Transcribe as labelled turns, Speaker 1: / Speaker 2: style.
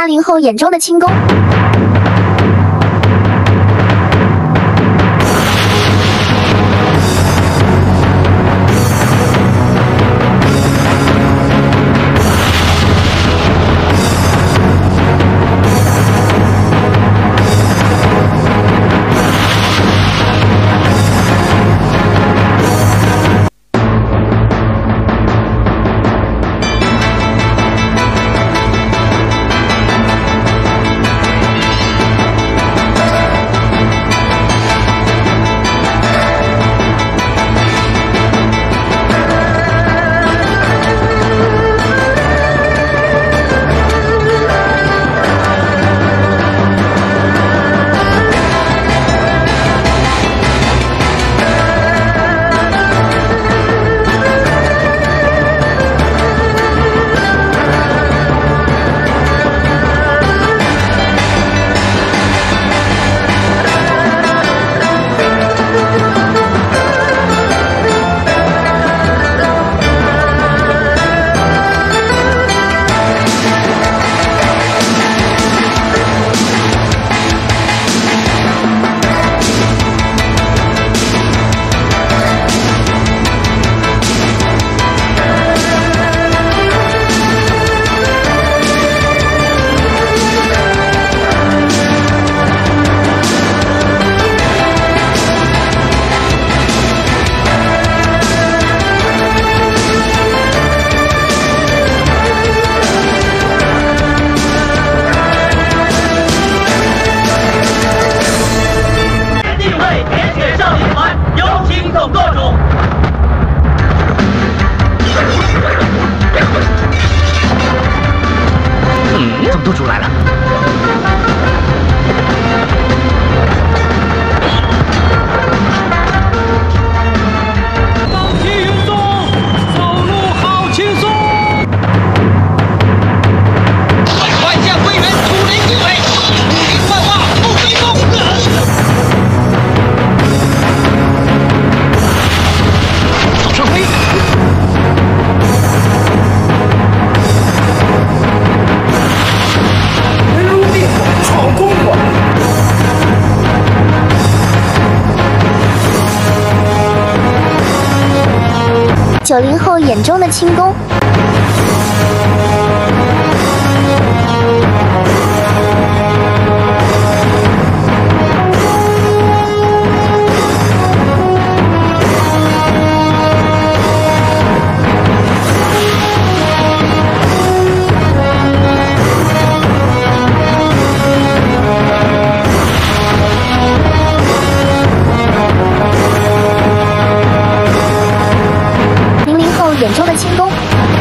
Speaker 1: 八零后眼中的轻功。
Speaker 2: 总舵主
Speaker 3: 来了。
Speaker 1: 九零后眼中的轻功。眼中的轻功。